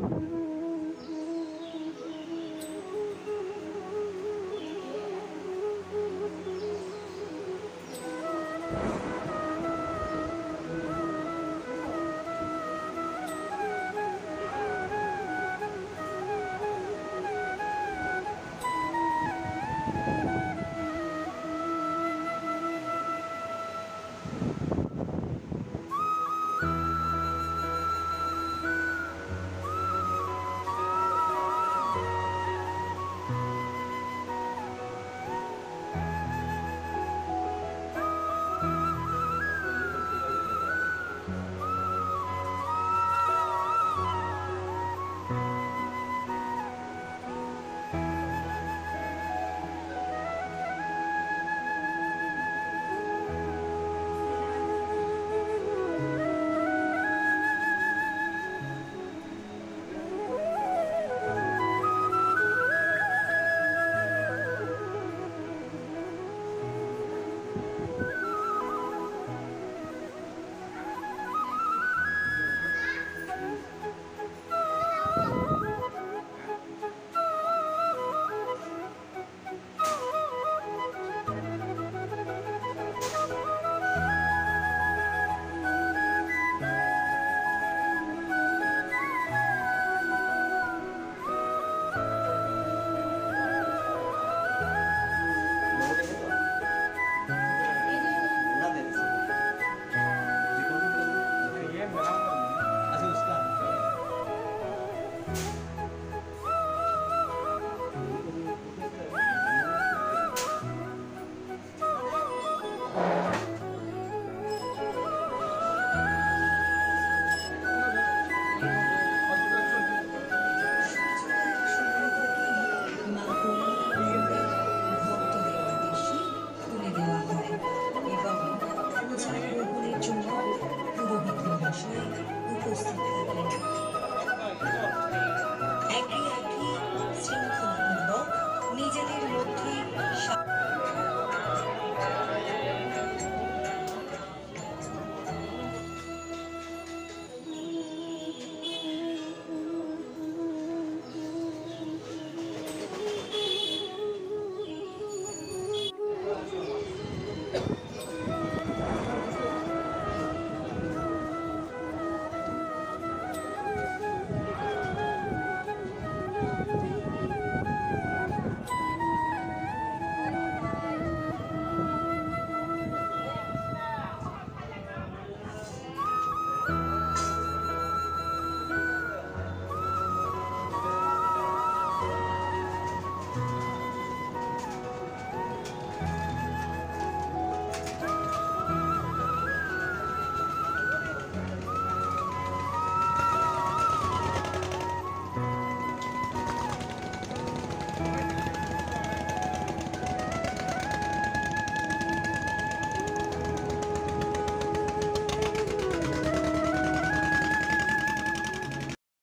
Mm-hmm.